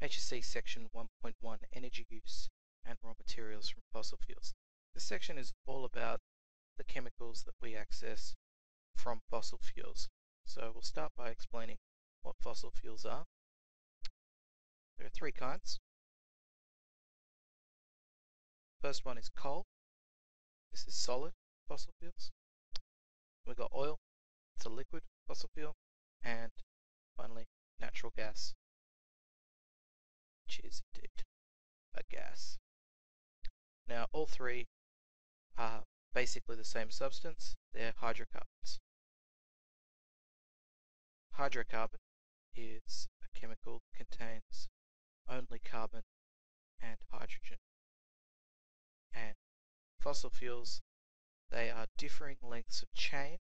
HSC Section 1.1 Energy Use and Raw Materials from Fossil Fuels. This section is all about the chemicals that we access from fossil fuels. So we'll start by explaining what fossil fuels are. There are three kinds. First one is coal. This is solid fossil fuels. We've got oil. It's a liquid fossil fuel. And finally, natural gas, which is indeed a gas. Now, all three are basically the same substance. They're hydrocarbons. Hydrocarbon is a chemical that contains only carbon and hydrogen. And fossil fuels, they are differing lengths of chain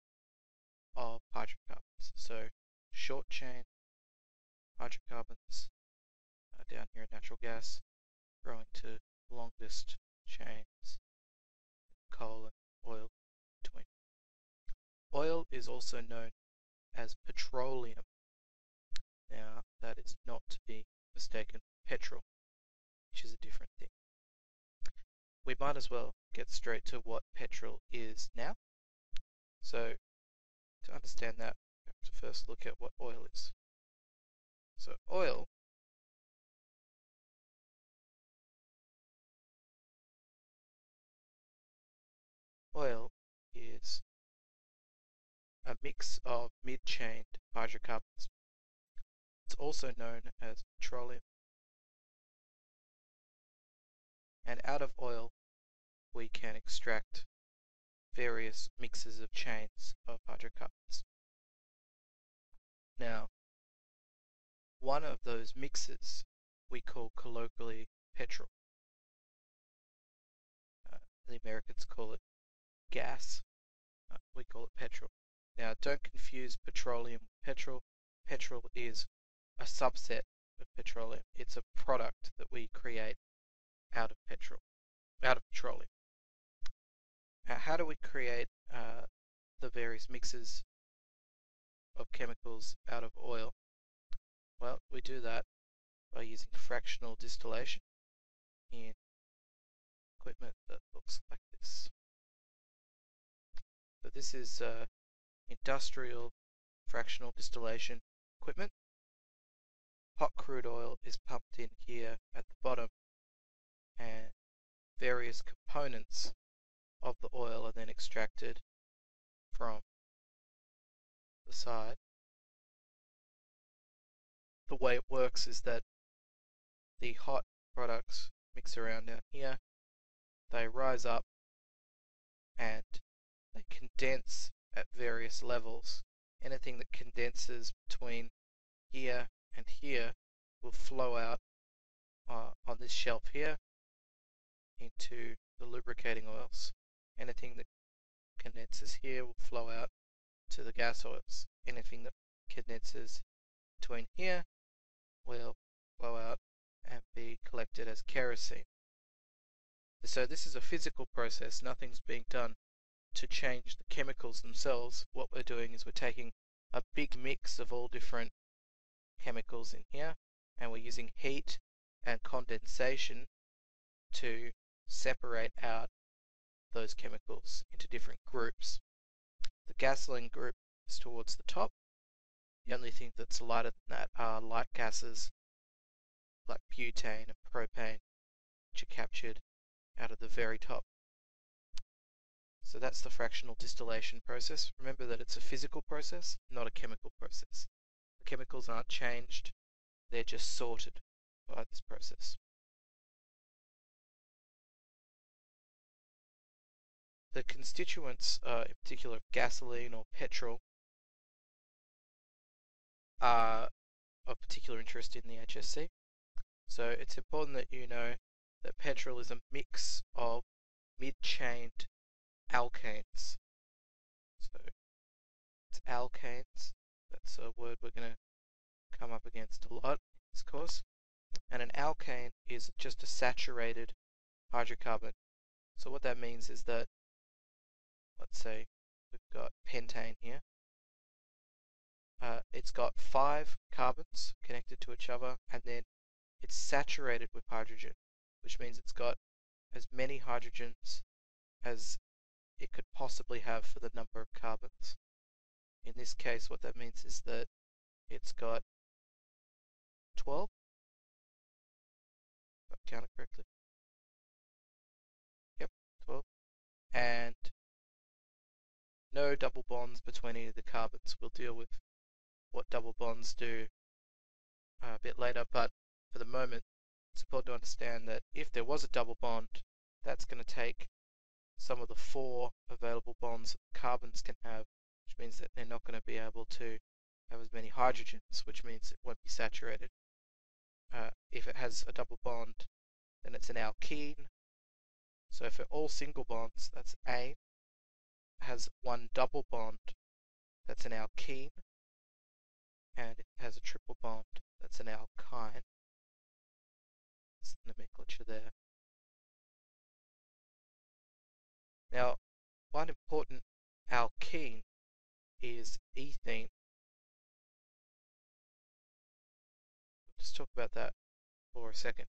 of hydrocarbons. So short chain hydrocarbons Uh, down here natural gas growing to longest chains coal and oil between. Oil is also known as petroleum. Now that is not to be mistaken with petrol, which is a different thing. We might as well get straight to what petrol is now. So to understand that, we have to first look at what oil is. So oil Oil is a mix of mid-chained hydrocarbons. It's also known as petroleum. And out of oil we can extract various mixes of chains of hydrocarbons. Now, one of those mixes we call colloquially petrol. Uh, the Americans call it gas. Uh, we call it petrol. Now, don't confuse petroleum with petrol. Petrol is a subset of petroleum. It's a product that we create out of petrol, out of petroleum. Now, how do we create uh, the various mixes of chemicals out of oil? Well, we do that by using fractional distillation in equipment that looks like this. So this is uh, industrial fractional distillation equipment. Hot crude oil is pumped in here at the bottom and various components of the oil are then extracted from the side the way it works is that the hot products mix around down here, they rise up and they condense at various levels. Anything that condenses between here and here will flow out uh, on this shelf here into the lubricating oils. Anything that condenses here will flow out to the gas oils. Anything that condenses between here will flow out and be collected as kerosene. So this is a physical process, nothing's being done to change the chemicals themselves. What we're doing is we're taking a big mix of all different chemicals in here and we're using heat and condensation to separate out those chemicals into different groups. The gasoline group is towards the top the only thing that's lighter than that are light gases like butane and propane, which are captured out of the very top. So that's the fractional distillation process. Remember that it's a physical process, not a chemical process. The chemicals aren't changed, they're just sorted by this process. The constituents, uh, in particular gasoline or petrol, are of particular interest in the HSC. So it's important that you know that petrol is a mix of mid-chained alkanes. So it's alkanes. That's a word we're going to come up against a lot in this course. And an alkane is just a saturated hydrocarbon. So what that means is that, let's say we've got pentane here. Uh, it's got five carbons connected to each other and then it's saturated with hydrogen, which means it's got as many hydrogens as it could possibly have for the number of carbons. In this case, what that means is that it's got 12, if I count it correctly. Yep, 12. And no double bonds between any of the carbons. We'll deal with what double bonds do uh, a bit later, but for the moment, it's important to understand that if there was a double bond, that's going to take some of the four available bonds that carbons can have, which means that they're not going to be able to have as many hydrogens, which means it won't be saturated. Uh, if it has a double bond, then it's an alkene. So for all single bonds, that's A. has one double bond, that's an alkene. And it has a triple bond, that's an alkyne. That's the nomenclature there. Now, one important alkene is ethene. Just talk about that for a second.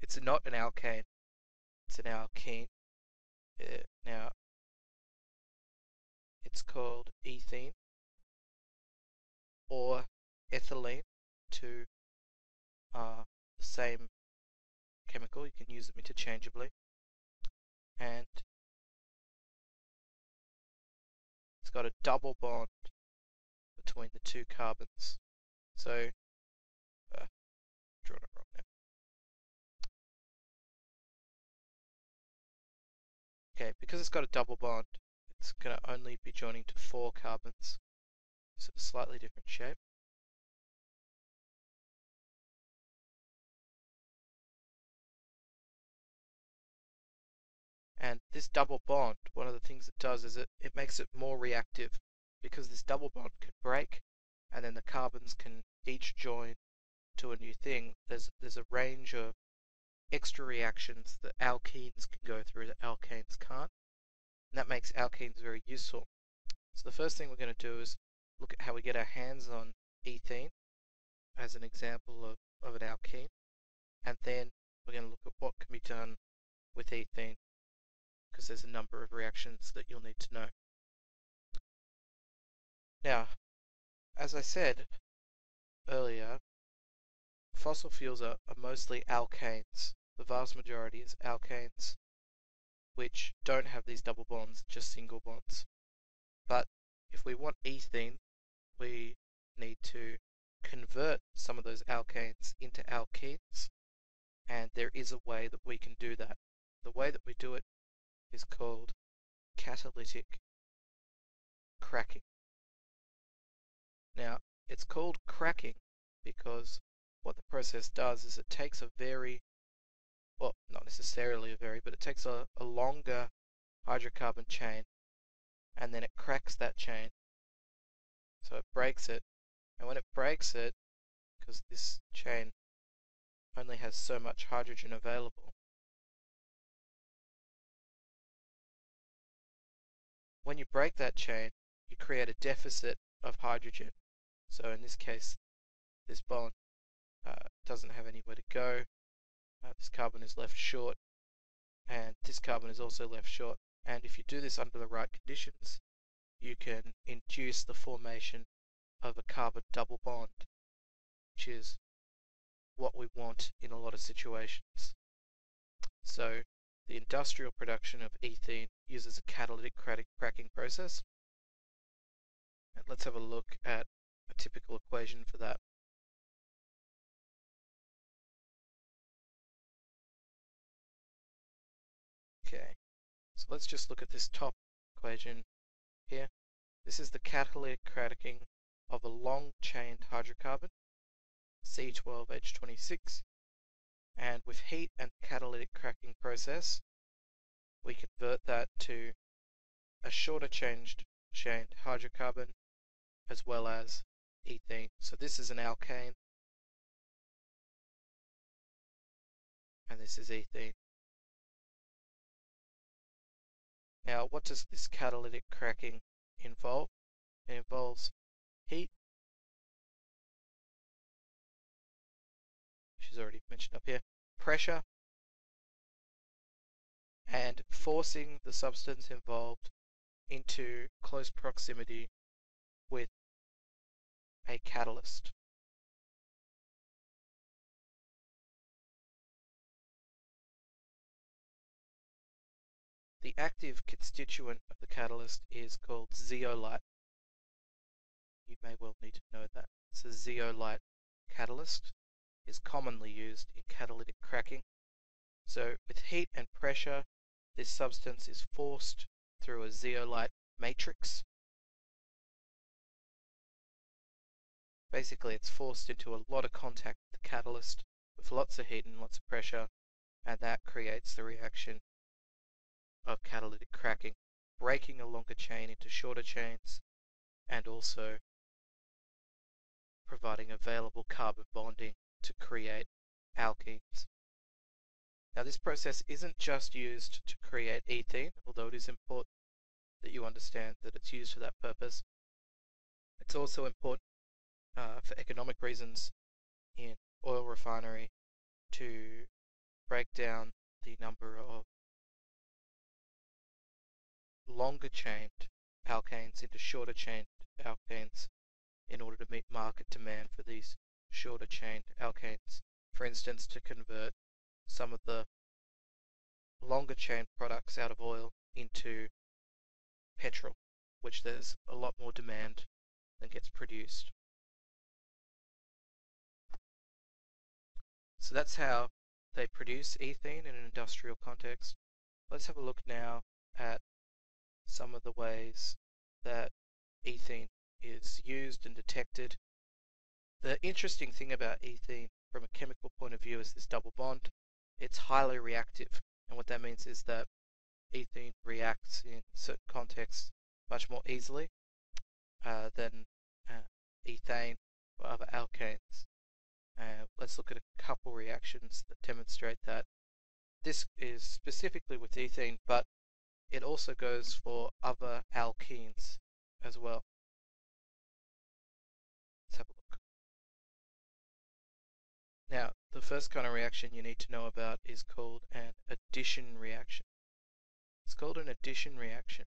It's not an alkane, it's an alkene. Uh, now, it's called ethene or ethylene to uh, the same chemical. You can use them interchangeably. And it's got a double bond between the two carbons. So, uh, drawn it wrong there. Okay, because it's got a double bond, it's going to only be joining to four carbons. So a slightly different shape. And this double bond, one of the things it does is it, it makes it more reactive because this double bond can break and then the carbons can each join to a new thing. There's, there's a range of extra reactions that alkenes can go through that alkanes can't. And that makes alkenes very useful. So the first thing we're going to do is look at how we get our hands on ethene as an example of, of an alkene. And then we're going to look at what can be done with ethene because there's a number of reactions that you'll need to know. Now, as I said earlier, fossil fuels are, are mostly alkanes. The vast majority is alkanes, which don't have these double bonds, just single bonds. But if we want ethene, we need to convert some of those alkanes into alkenes, and there is a way that we can do that. The way that we do it is called catalytic cracking. Now, it's called cracking because what the process does is it takes a very, well, not necessarily a very, but it takes a, a longer hydrocarbon chain and then it cracks that chain. So it breaks it, and when it breaks it, because this chain only has so much hydrogen available, When you break that chain, you create a deficit of hydrogen. So in this case, this bond uh, doesn't have anywhere to go. Uh, this carbon is left short, and this carbon is also left short. And if you do this under the right conditions, you can induce the formation of a carbon double bond, which is what we want in a lot of situations. So the industrial production of ethene uses a catalytic cracking process. And let's have a look at a typical equation for that. Okay, so let's just look at this top equation here. This is the catalytic cracking of a long-chained hydrocarbon, C12H26, and with heat and catalytic cracking process, we convert that to a shorter changed chained hydrocarbon as well as ethene. So this is an alkane and this is ethene. Now what does this catalytic cracking involve? It involves heat already mentioned up here, pressure, and forcing the substance involved into close proximity with a catalyst. The active constituent of the catalyst is called zeolite. You may well need to know that. It's a zeolite catalyst is commonly used in catalytic cracking. So with heat and pressure, this substance is forced through a zeolite matrix. Basically, it's forced into a lot of contact with the catalyst with lots of heat and lots of pressure, and that creates the reaction of catalytic cracking, breaking a longer chain into shorter chains, and also providing available carbon bonding to create alkenes. Now this process isn't just used to create ethene, although it is important that you understand that it's used for that purpose. It's also important uh, for economic reasons in oil refinery to break down the number of longer chained alkanes into shorter chained alkanes in order to meet market demand for these shorter chain alkanes. For instance, to convert some of the longer chain products out of oil into petrol, which there's a lot more demand than gets produced. So that's how they produce ethene in an industrial context. Let's have a look now at some of the ways that ethene is used and detected. The interesting thing about ethene from a chemical point of view is this double bond. It's highly reactive, and what that means is that ethene reacts in certain contexts much more easily uh, than uh, ethane or other alkanes. Uh, let's look at a couple reactions that demonstrate that. This is specifically with ethene, but it also goes for other alkenes as well. Now, the first kind of reaction you need to know about is called an addition reaction. It's called an addition reaction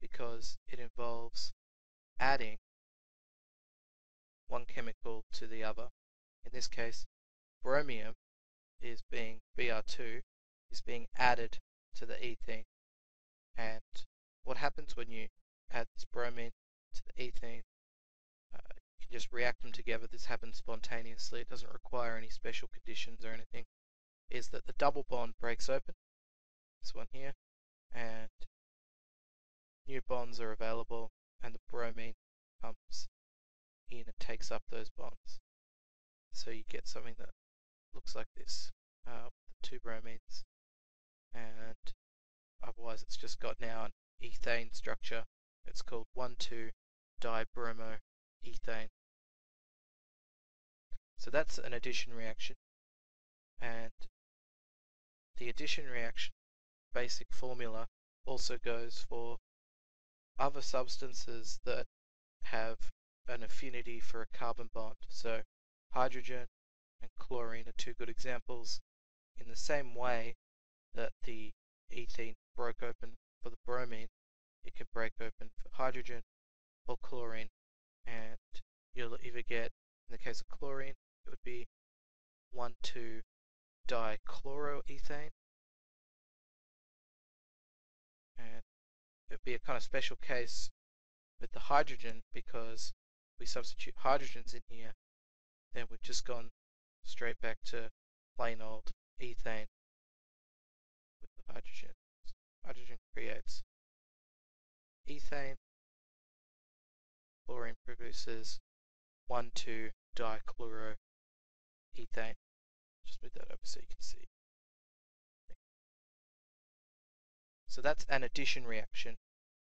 because it involves adding one chemical to the other. In this case, bromium is being Br2 is being added to the ethene and what happens when you add this bromine to the ethene, just react them together. This happens spontaneously. It doesn't require any special conditions or anything. Is that the double bond breaks open, this one here, and new bonds are available and the bromine comes in and takes up those bonds. So you get something that looks like this uh, the two bromines and otherwise it's just got now an ethane structure. It's called 1,2-dibromoethane. So that's an addition reaction. And the addition reaction basic formula also goes for other substances that have an affinity for a carbon bond. So hydrogen and chlorine are two good examples in the same way that the ethene broke open for the bromine, it can break open for hydrogen or chlorine, and you'll either get, in the case of chlorine, it would be 1, 2 dichloroethane. and it would be a kind of special case with the hydrogen because we substitute hydrogens in here, then we've just gone straight back to plain old ethane with the hydrogen. Hydrogen creates ethane, chlorine produces 1,2-dichloroethane. Just move that over so you can see. So that's an addition reaction.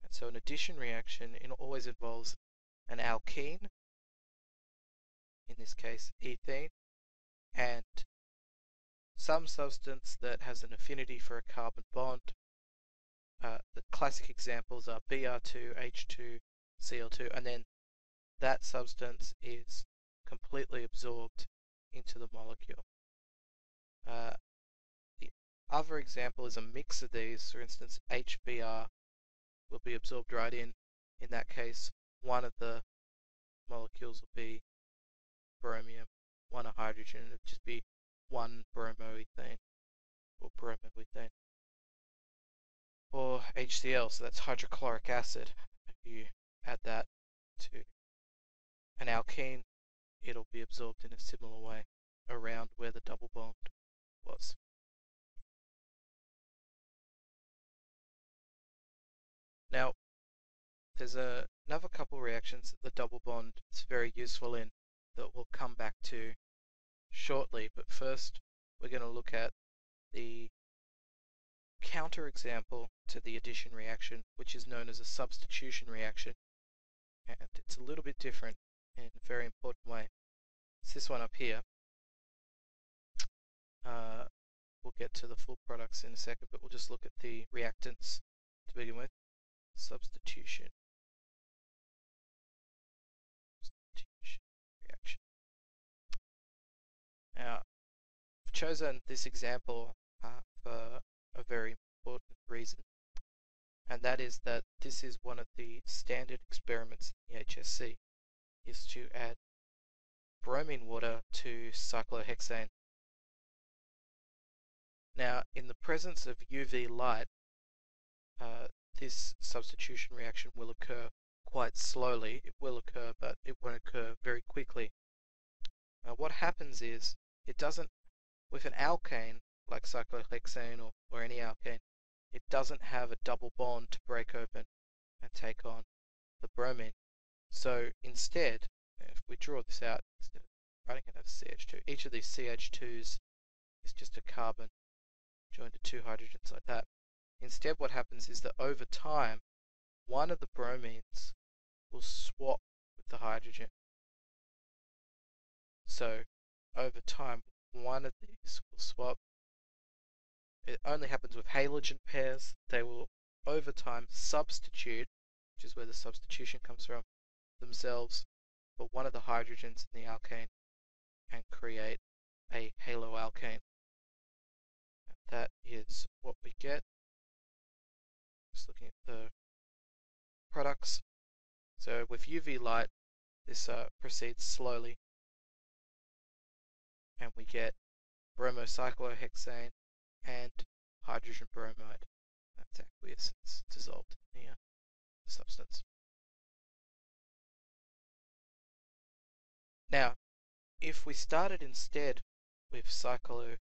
And so an addition reaction always involves an alkene, in this case ethene, and some substance that has an affinity for a carbon bond uh, the classic examples are Br2, H2, Cl2, and then that substance is completely absorbed into the molecule. Uh, the other example is a mix of these. For instance, HBr will be absorbed right in. In that case, one of the molecules will be bromium, one a hydrogen, it would just be one bromoethane or bromoethane. Or HCl, so that's hydrochloric acid. If you add that to an alkene, it'll be absorbed in a similar way around where the double bond was. Now, there's a, another couple reactions that the double bond is very useful in that we'll come back to shortly, but first we're going to look at the counterexample to the addition reaction, which is known as a substitution reaction. And it's a little bit different in a very important way. It's this one up here. Uh, we'll get to the full products in a second, but we'll just look at the reactants to begin with. Substitution. Reaction. Now, I've chosen this example uh, for a very important reason, and that is that this is one of the standard experiments in the HSC, is to add bromine water to cyclohexane. Now, in the presence of UV light, uh, this substitution reaction will occur quite slowly. It will occur, but it won't occur very quickly. Now, what happens is, it doesn't, with an alkane, like cyclohexane or, or any alkane, it doesn't have a double bond to break open and take on the bromine. So instead, if we draw this out, instead of writing it as CH2, each of these CH2s is just a carbon joined to two hydrogens like that. Instead what happens is that over time, one of the bromines will swap with the hydrogen. So over time, one of these will swap it only happens with halogen pairs. They will, over time, substitute, which is where the substitution comes from, themselves but one of the hydrogens in the alkane and create a haloalkane. That is what we get. Just looking at the products. So with UV light, this uh, proceeds slowly. And we get bromocyclohexane and hydrogen bromide. That's aqueous, it's dissolved in the, uh, substance. Now, if we started instead with cyclohexene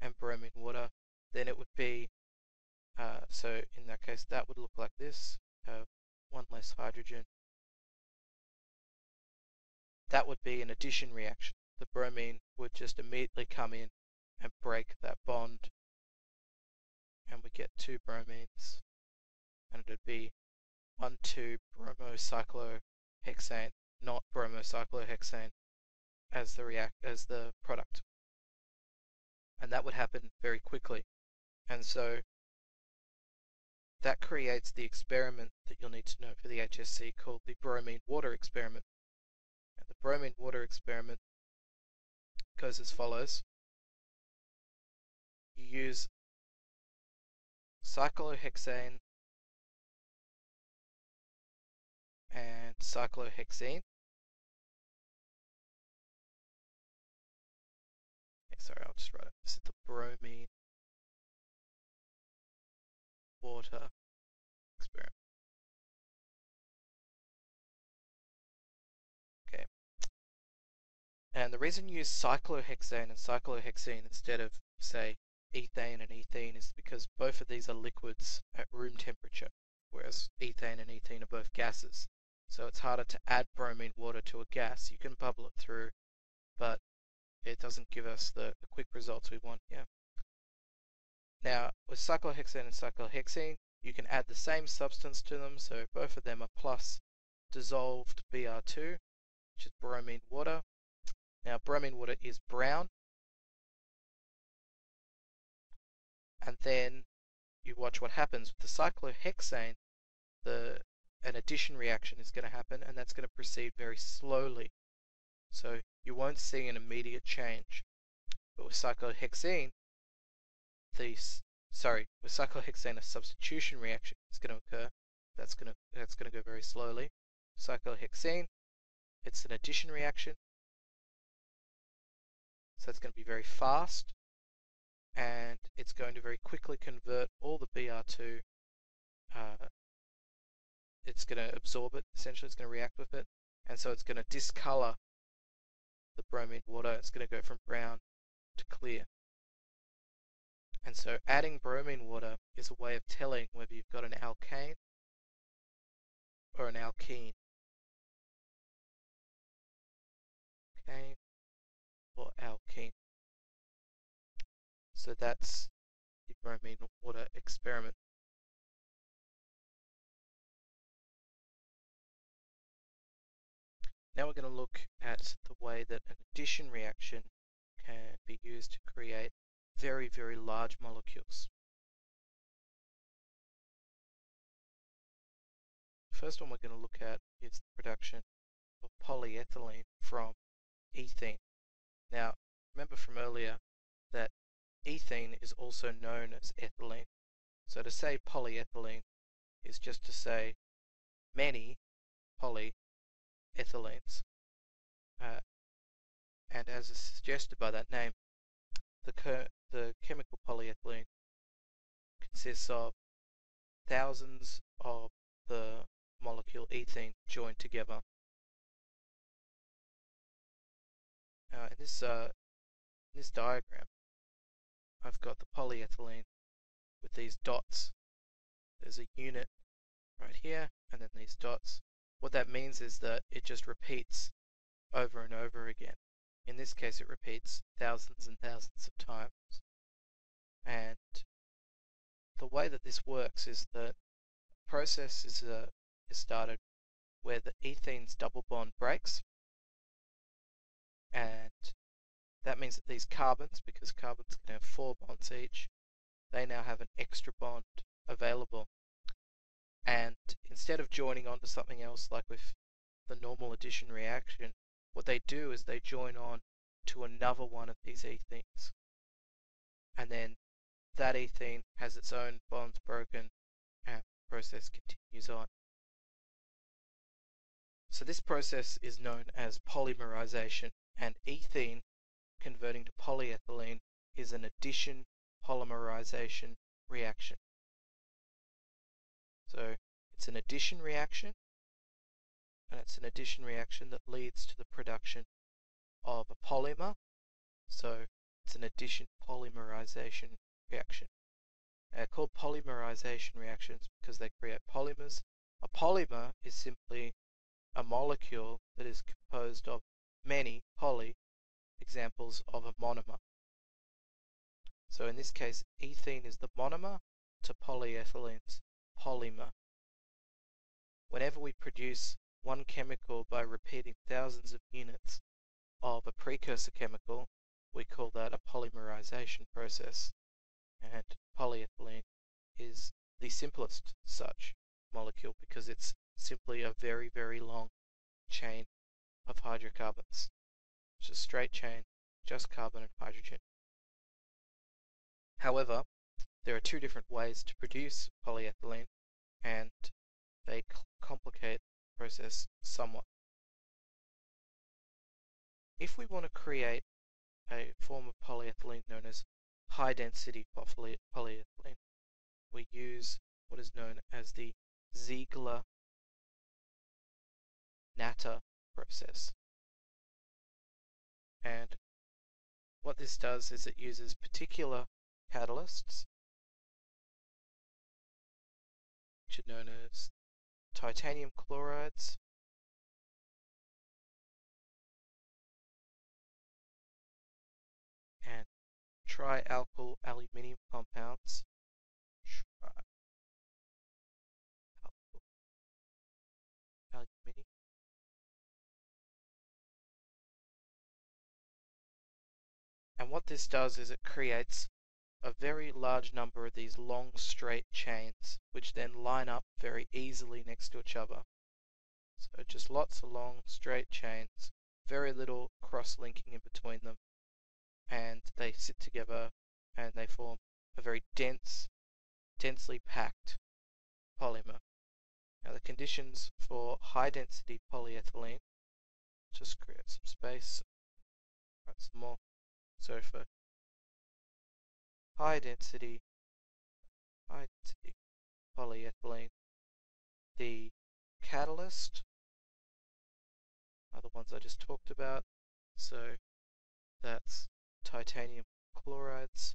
and bromine water, then it would be, uh, so in that case that would look like this, have one less hydrogen. That would be an addition reaction the bromine would just immediately come in and break that bond and we get two bromines and it would be 1,2 bromocyclohexane, not bromocyclohexane as the react as the product. And that would happen very quickly. And so that creates the experiment that you'll need to know for the HSC called the bromine water experiment. And the bromine water experiment goes as follows. You use cyclohexane and cyclohexene. Okay, sorry, I'll just write it. This is the bromine water experiment. Okay. And the reason you use cyclohexane and cyclohexene instead of, say, ethane and ethene is because both of these are liquids at room temperature, whereas ethane and ethene are both gases. So it's harder to add bromine water to a gas. You can bubble it through, but it doesn't give us the, the quick results we want here. Now, with cyclohexane and cyclohexene, you can add the same substance to them, so both of them are plus dissolved Br2, which is bromine water, now bromine water is brown. And then you watch what happens with the cyclohexane. The an addition reaction is going to happen and that's going to proceed very slowly. So you won't see an immediate change. But with cyclohexene, the sorry, with cyclohexane a substitution reaction is going to occur. That's going to that's going to go very slowly. Cyclohexene, it's an addition reaction. So it's going to be very fast and it's going to very quickly convert all the Br2 uh, it's going to absorb it, essentially it's going to react with it, and so it's going to discolor the bromine water, it's going to go from brown to clear. And so adding bromine water is a way of telling whether you've got an alkane or an alkene. Alkane or alkene. So that's the bromine water experiment. Now we're going to look at the way that an addition reaction can be used to create very, very large molecules. The first one we're going to look at is the production of polyethylene from ethene. Now, remember from earlier that ethene is also known as ethylene. So to say polyethylene is just to say many poly ethylenes. Uh, and as is suggested by that name, the, the chemical polyethylene consists of thousands of the molecule ethene joined together. Uh, in this uh, in this diagram, I've got the polyethylene with these dots. There's a unit right here, and then these dots. What that means is that it just repeats over and over again. In this case, it repeats thousands and thousands of times. And the way that this works is that a process is, uh, is started where the ethene's double bond breaks. And that means that these carbons, because carbons can have four bonds each, they now have an extra bond available and instead of joining on to something else like with the normal addition reaction, what they do is they join on to another one of these ethenes. And then that ethene has its own bonds broken and the process continues on. So this process is known as polymerization and ethene converting to polyethylene is an addition polymerization reaction. So it's an addition reaction, and it's an addition reaction that leads to the production of a polymer. So it's an addition polymerization reaction. They're called polymerization reactions because they create polymers. A polymer is simply a molecule that is composed of many poly examples of a monomer. So in this case, ethene is the monomer to polyethylene's polymer. Whenever we produce one chemical by repeating thousands of units of a precursor chemical, we call that a polymerization process. And polyethylene is the simplest such molecule because it's simply a very, very long chain of hydrocarbons. It's a straight chain, just carbon and hydrogen. However, there are two different ways to produce polyethylene and they complicate the process somewhat. If we want to create a form of polyethylene known as high density polyethylene, we use what is known as the Ziegler Natta process. And what this does is it uses particular catalysts which are known as titanium chlorides. and trialkyl aluminium compounds. And what this does is it creates a very large number of these long straight chains which then line up very easily next to each other. So just lots of long straight chains, very little cross-linking in between them, and they sit together and they form a very dense, densely packed polymer. Now the conditions for high density polyethylene, just create some space, write some more. So for high density, high polyethylene, the catalyst are the ones I just talked about. So that's titanium chlorides.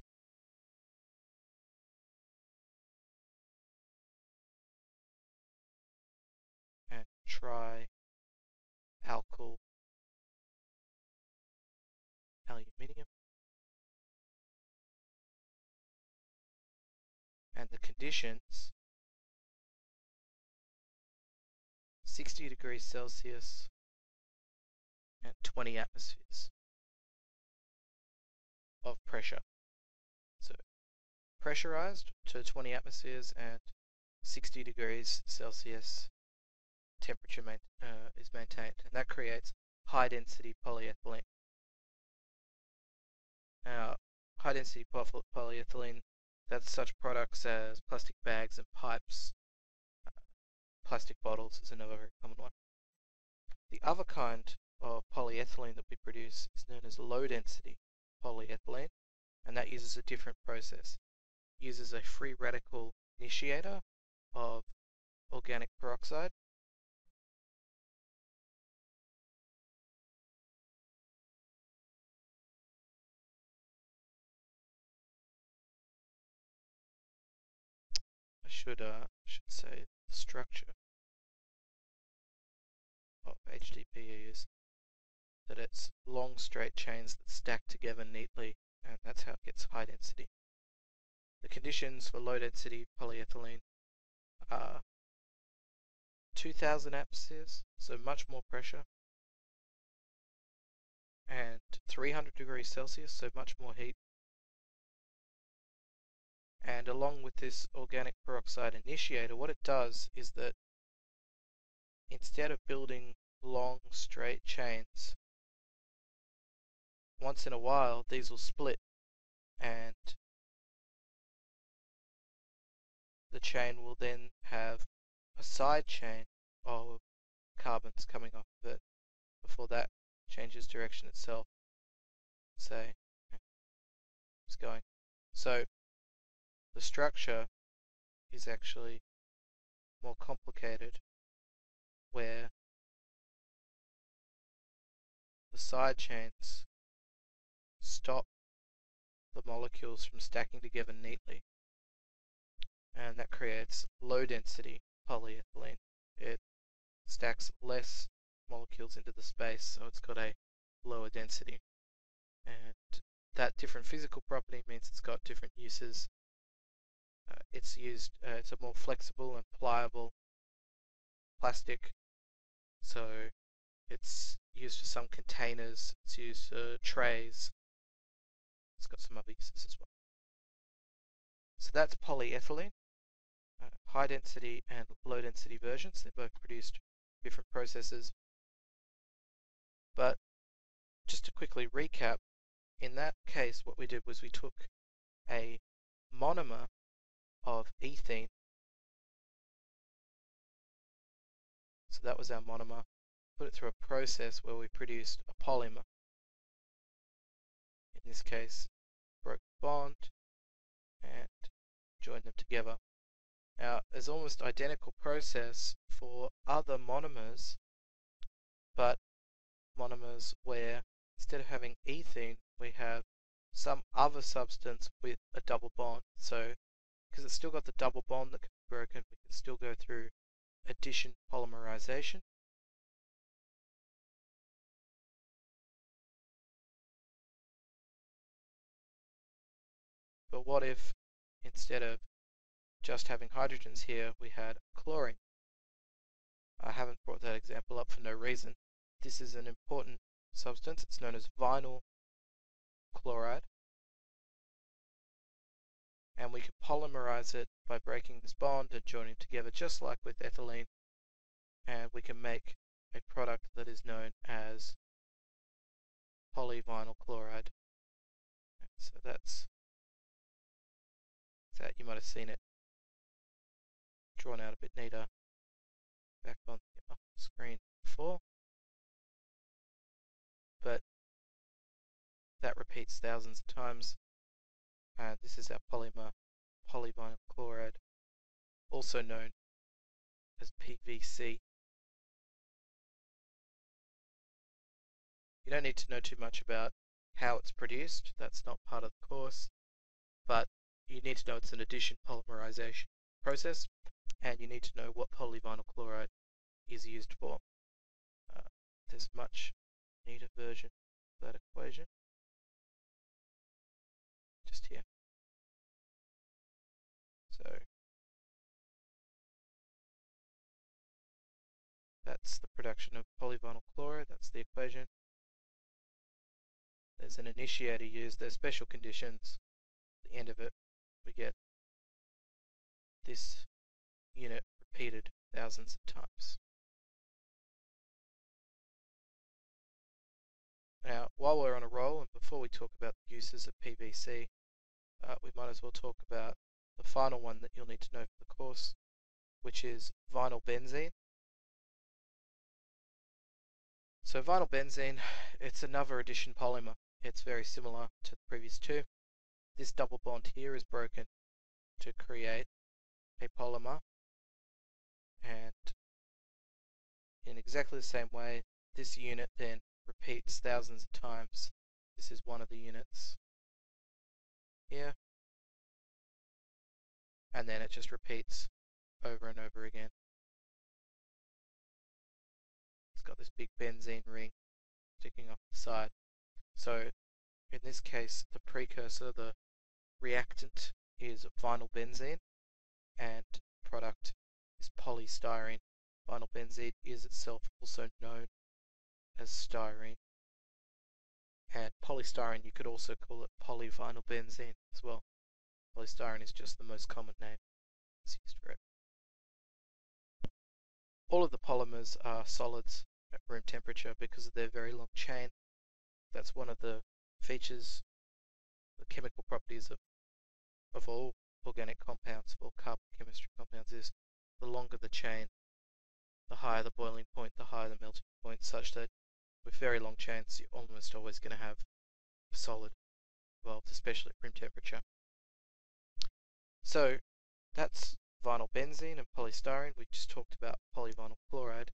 And tri alkyl aluminium. And the conditions 60 degrees Celsius and 20 atmospheres of pressure. So pressurized to 20 atmospheres and 60 degrees Celsius temperature main, uh, is maintained and that creates high density polyethylene. Now high density polyethylene that's such products as plastic bags and pipes, uh, plastic bottles is another very common one. The other kind of polyethylene that we produce is known as low density polyethylene, and that uses a different process. It uses a free radical initiator of organic peroxide. Should uh, should say the structure of HDPE is that it's long straight chains that stack together neatly and that's how it gets high density. The conditions for low density polyethylene are 2000 atmospheres, so much more pressure, and 300 degrees Celsius, so much more heat. And along with this organic peroxide initiator, what it does is that instead of building long straight chains, once in a while these will split and the chain will then have a side chain of carbons coming off of it before that changes direction itself say it's going. So the structure is actually more complicated where the side chains stop the molecules from stacking together neatly. And that creates low density polyethylene. It stacks less molecules into the space, so it's got a lower density. And that different physical property means it's got different uses. Uh, it's used, uh, it's a more flexible and pliable plastic, so it's used for some containers, it's used for trays, it's got some other uses as well. So that's polyethylene. Uh, high density and low density versions. They both produced different processes. But just to quickly recap, in that case what we did was we took a monomer of ethene. So that was our monomer. Put it through a process where we produced a polymer in this case broke the bond and joined them together. Now there's almost identical process for other monomers but monomers where instead of having ethene we have some other substance with a double bond. So because it's still got the double bond that can be broken we can still go through addition polymerization But what if instead of just having hydrogens here, we had chlorine? I haven't brought that example up for no reason. This is an important substance. It's known as vinyl chloride. And we can polymerize it by breaking this bond and joining together just like with ethylene and we can make a product that is known as polyvinyl chloride. So that's that you might have seen it drawn out a bit neater back on the screen before. But that repeats thousands of times. And this is our polymer polyvinyl chloride, also known as PVC. You don't need to know too much about how it's produced, that's not part of the course, but you need to know it's an addition polymerization process, and you need to know what polyvinyl chloride is used for. Uh, there's much neater version of that equation. That's the production of polyvinyl chloride, that's the equation. There's an initiator used, there's special conditions. At the end of it, we get this unit repeated thousands of times. Now, while we're on a roll, and before we talk about the uses of PVC, uh, we might as well talk about the final one that you'll need to know for the course, which is vinyl benzene. So vinyl benzene, it's another addition polymer. It's very similar to the previous two. This double bond here is broken to create a polymer and in exactly the same way this unit then repeats thousands of times. This is one of the units here and then it just repeats over and over again. Got this big benzene ring sticking off the side. So in this case the precursor, the reactant is vinyl benzene and product is polystyrene. Vinyl benzene is itself also known as styrene. And polystyrene, you could also call it polyvinyl benzene as well. Polystyrene is just the most common name that's used for it. All of the polymers are solids at room temperature because of their very long chain. That's one of the features, the chemical properties of, of all organic compounds, all carbon chemistry compounds is the longer the chain, the higher the boiling point, the higher the melting point, such that with very long chains you're almost always going to have a solid involved, especially at room temperature. So that's vinyl benzene and polystyrene. We just talked about polyvinyl chloride.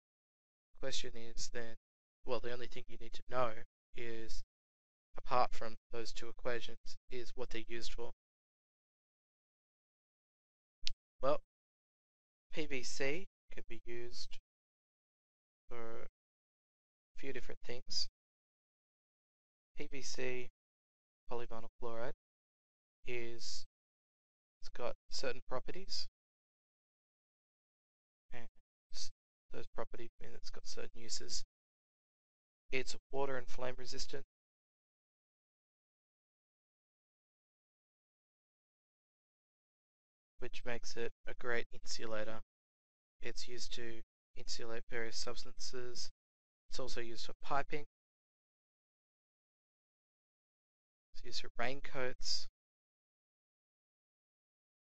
Question is then, well, the only thing you need to know is, apart from those two equations, is what they're used for. Well, PVC can be used for a few different things. PVC polyvinyl chloride is it's got certain properties and those properties mean it's got certain uses. It's water and flame resistant which makes it a great insulator. It's used to insulate various substances. It's also used for piping. It's used for raincoats.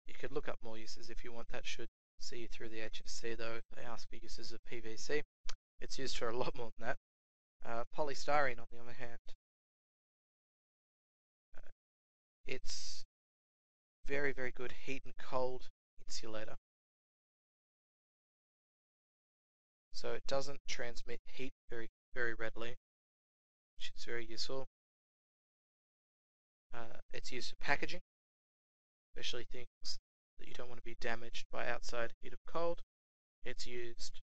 You could look up more uses if you want. That should see you through the HSC though. They ask for uses of PVC. It's used for a lot more than that. Uh, polystyrene, on the other hand, uh, it's very, very good heat and cold insulator. So it doesn't transmit heat very, very readily, which is very useful. Uh, it's used for packaging, especially things that you don't want to be damaged by outside heat of cold. It's used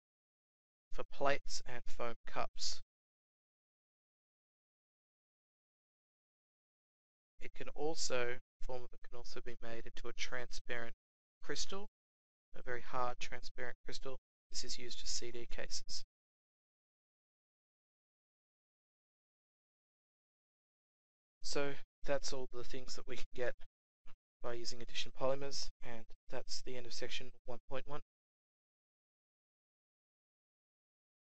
for plates and foam cups. It can also form of it can also be made into a transparent crystal, a very hard transparent crystal. This is used for CD cases. So that's all the things that we can get by using addition polymers, and that's the end of section 1.1.